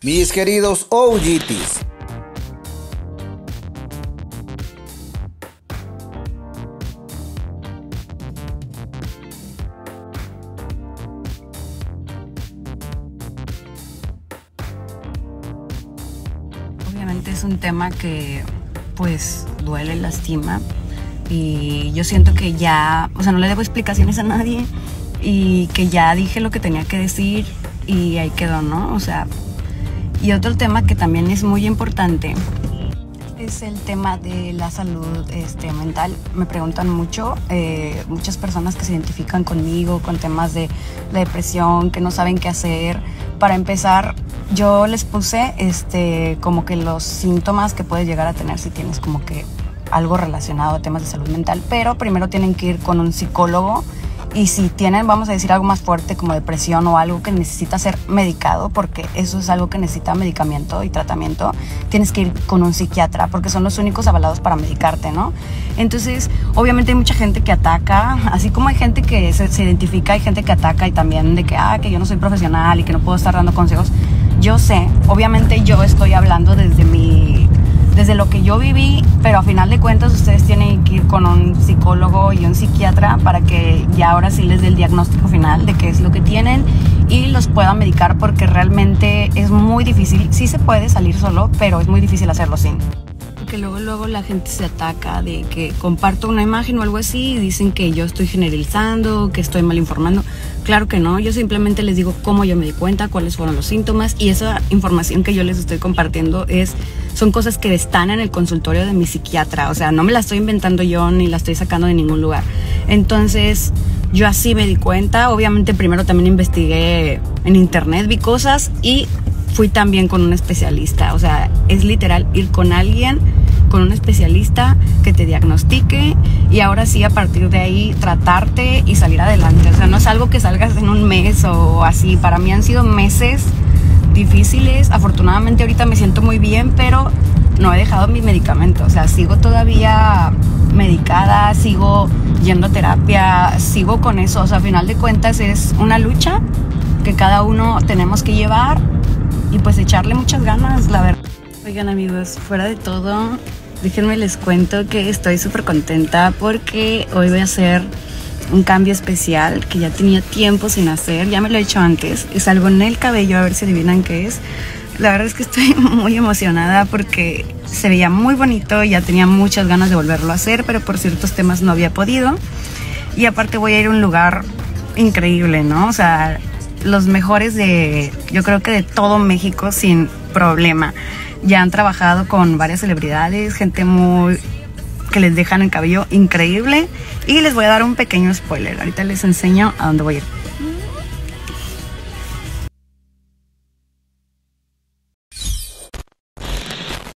Mis queridos OGTs, Obviamente es un tema que pues duele, lastima y yo siento que ya, o sea, no le debo explicaciones a nadie y que ya dije lo que tenía que decir y ahí quedó, ¿no? O sea, y otro tema que también es muy importante es el tema de la salud este, mental. Me preguntan mucho, eh, muchas personas que se identifican conmigo con temas de la depresión, que no saben qué hacer. Para empezar, yo les puse este, como que los síntomas que puedes llegar a tener si tienes como que algo relacionado a temas de salud mental, pero primero tienen que ir con un psicólogo y si tienen, vamos a decir, algo más fuerte como depresión o algo que necesita ser medicado, porque eso es algo que necesita medicamento y tratamiento, tienes que ir con un psiquiatra, porque son los únicos avalados para medicarte, ¿no? Entonces, obviamente hay mucha gente que ataca, así como hay gente que se, se identifica, hay gente que ataca y también de que, ah, que yo no soy profesional y que no puedo estar dando consejos. Yo sé, obviamente yo estoy hablando desde mi desde lo que yo viví, pero a final de cuentas ustedes tienen que ir con un psicólogo y un psiquiatra para que ya ahora sí les dé el diagnóstico final de qué es lo que tienen y los puedan medicar porque realmente es muy difícil. Sí se puede salir solo, pero es muy difícil hacerlo sin. Porque luego, luego la gente se ataca de que comparto una imagen o algo así y dicen que yo estoy generalizando, que estoy mal informando. Claro que no, yo simplemente les digo cómo yo me di cuenta, cuáles fueron los síntomas y esa información que yo les estoy compartiendo es son cosas que están en el consultorio de mi psiquiatra, o sea, no me la estoy inventando yo ni la estoy sacando de ningún lugar. Entonces, yo así me di cuenta, obviamente primero también investigué en internet, vi cosas y fui también con un especialista, o sea, es literal ir con alguien, con un especialista que te diagnostique y ahora sí a partir de ahí tratarte y salir adelante, o sea, no es algo que salgas en un mes o así, para mí han sido meses difíciles. Afortunadamente ahorita me siento muy bien, pero no he dejado mi medicamento. O sea, sigo todavía medicada, sigo yendo a terapia, sigo con eso. O sea, a final de cuentas es una lucha que cada uno tenemos que llevar y pues echarle muchas ganas, la verdad. Oigan amigos, fuera de todo, déjenme les cuento que estoy súper contenta porque hoy voy a hacer un cambio especial que ya tenía tiempo sin hacer, ya me lo he hecho antes, es algo en el cabello, a ver si adivinan qué es. La verdad es que estoy muy emocionada porque se veía muy bonito, ya tenía muchas ganas de volverlo a hacer, pero por ciertos temas no había podido. Y aparte voy a ir a un lugar increíble, ¿no? O sea, los mejores de, yo creo que de todo México sin problema. Ya han trabajado con varias celebridades, gente muy que les dejan el cabello increíble y les voy a dar un pequeño spoiler. Ahorita les enseño a dónde voy a ir.